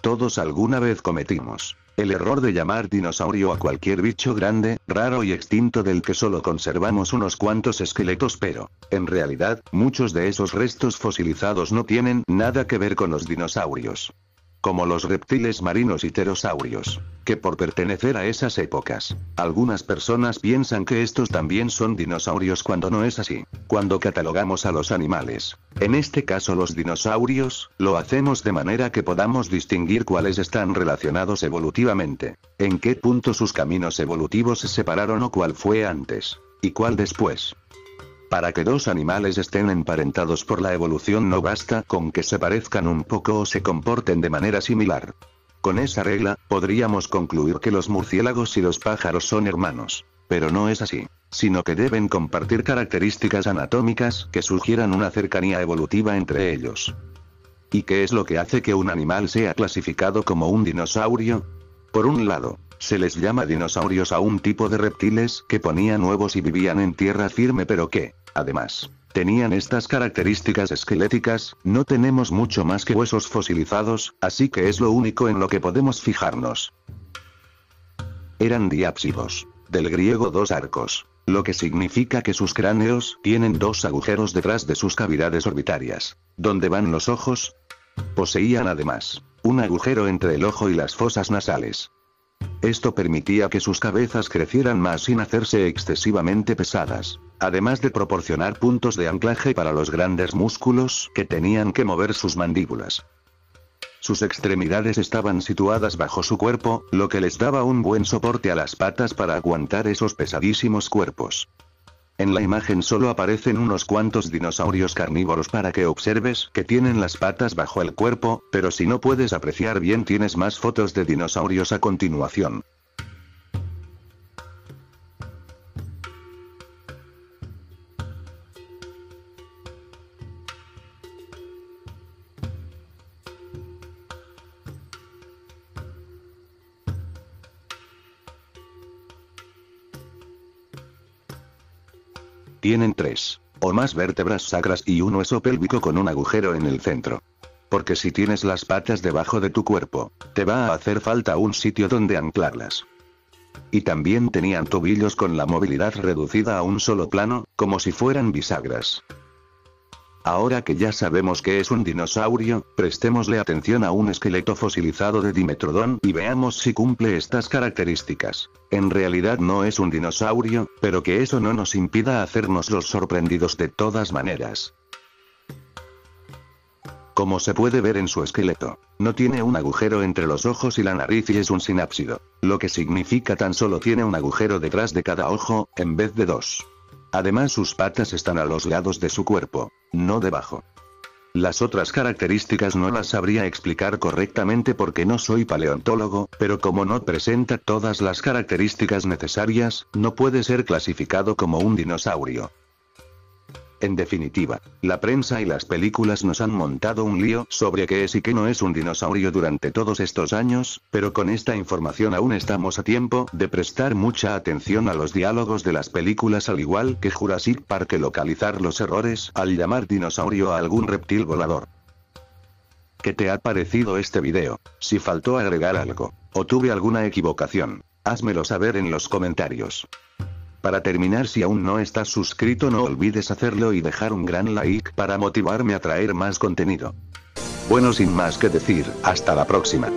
Todos alguna vez cometimos el error de llamar dinosaurio a cualquier bicho grande, raro y extinto del que solo conservamos unos cuantos esqueletos pero, en realidad, muchos de esos restos fosilizados no tienen nada que ver con los dinosaurios como los reptiles marinos y pterosaurios, que por pertenecer a esas épocas, algunas personas piensan que estos también son dinosaurios cuando no es así. Cuando catalogamos a los animales, en este caso los dinosaurios, lo hacemos de manera que podamos distinguir cuáles están relacionados evolutivamente, en qué punto sus caminos evolutivos se separaron o cuál fue antes, y cuál después. Para que dos animales estén emparentados por la evolución no basta con que se parezcan un poco o se comporten de manera similar. Con esa regla, podríamos concluir que los murciélagos y los pájaros son hermanos. Pero no es así, sino que deben compartir características anatómicas que sugieran una cercanía evolutiva entre ellos. ¿Y qué es lo que hace que un animal sea clasificado como un dinosaurio? Por un lado, se les llama dinosaurios a un tipo de reptiles que ponían huevos y vivían en tierra firme pero que, además, tenían estas características esqueléticas, no tenemos mucho más que huesos fosilizados, así que es lo único en lo que podemos fijarnos. Eran diápsidos, del griego dos arcos, lo que significa que sus cráneos tienen dos agujeros detrás de sus cavidades orbitarias. ¿Dónde van los ojos? Poseían además, un agujero entre el ojo y las fosas nasales. Esto permitía que sus cabezas crecieran más sin hacerse excesivamente pesadas, además de proporcionar puntos de anclaje para los grandes músculos que tenían que mover sus mandíbulas. Sus extremidades estaban situadas bajo su cuerpo, lo que les daba un buen soporte a las patas para aguantar esos pesadísimos cuerpos. En la imagen solo aparecen unos cuantos dinosaurios carnívoros para que observes que tienen las patas bajo el cuerpo, pero si no puedes apreciar bien tienes más fotos de dinosaurios a continuación. Tienen tres o más vértebras sacras y un hueso pélvico con un agujero en el centro. Porque si tienes las patas debajo de tu cuerpo, te va a hacer falta un sitio donde anclarlas. Y también tenían tobillos con la movilidad reducida a un solo plano, como si fueran bisagras. Ahora que ya sabemos que es un dinosaurio, prestémosle atención a un esqueleto fosilizado de Dimetrodon y veamos si cumple estas características. En realidad no es un dinosaurio, pero que eso no nos impida hacernos los sorprendidos de todas maneras. Como se puede ver en su esqueleto, no tiene un agujero entre los ojos y la nariz y es un sinápsido, lo que significa tan solo tiene un agujero detrás de cada ojo, en vez de dos. Además sus patas están a los lados de su cuerpo, no debajo. Las otras características no las sabría explicar correctamente porque no soy paleontólogo, pero como no presenta todas las características necesarias, no puede ser clasificado como un dinosaurio. En definitiva, la prensa y las películas nos han montado un lío sobre qué es y qué no es un dinosaurio durante todos estos años, pero con esta información aún estamos a tiempo de prestar mucha atención a los diálogos de las películas al igual que Jurassic Park localizar los errores al llamar dinosaurio a algún reptil volador. ¿Qué te ha parecido este video? Si faltó agregar algo, o tuve alguna equivocación, házmelo saber en los comentarios. Para terminar si aún no estás suscrito no olvides hacerlo y dejar un gran like para motivarme a traer más contenido. Bueno sin más que decir, hasta la próxima.